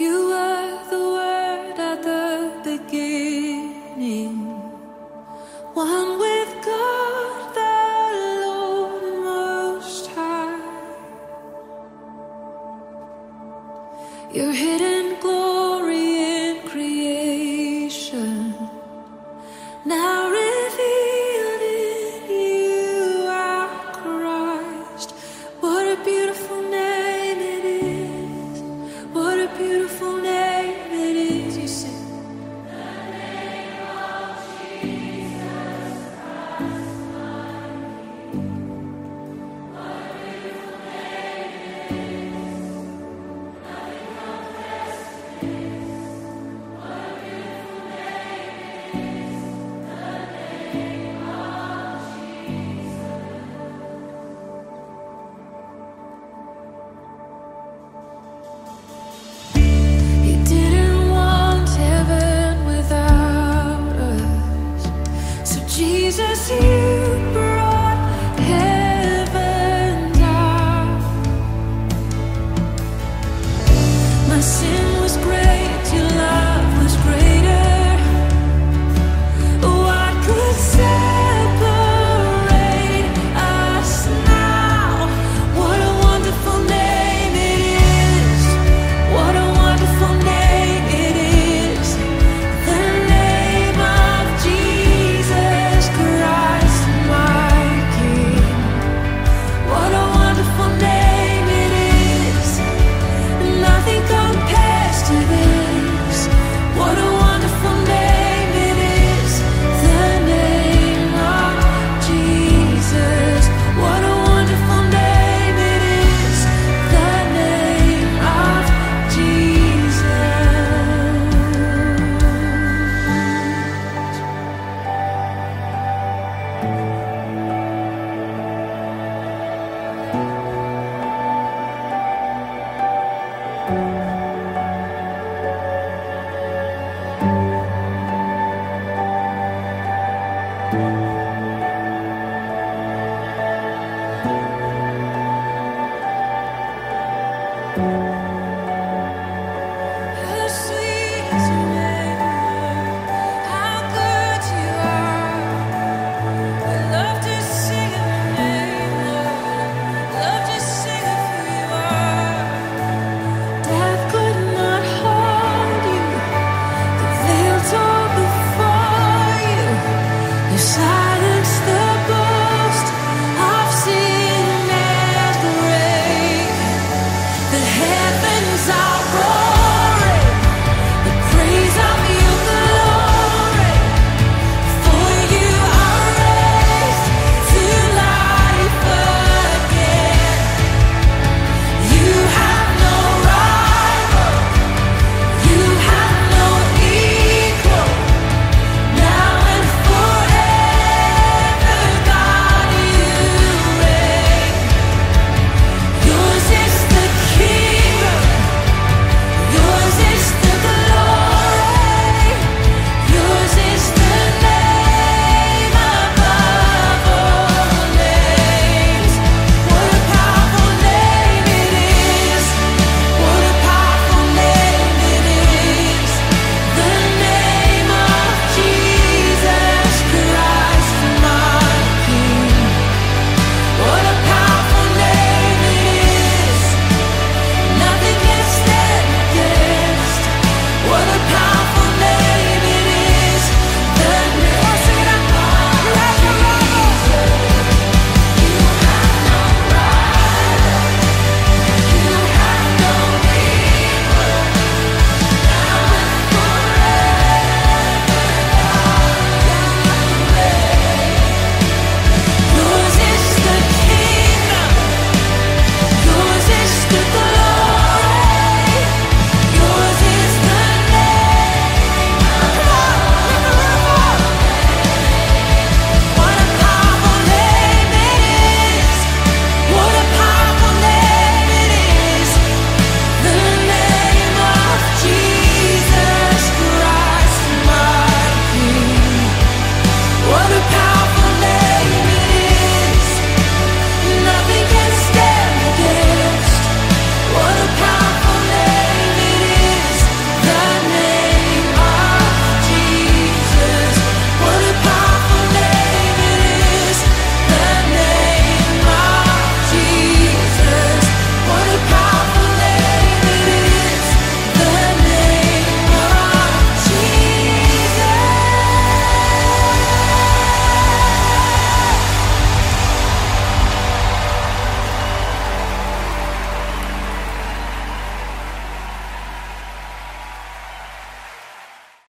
You were the word at the beginning, one with God the Lord Most High. Your hidden Jesus, you How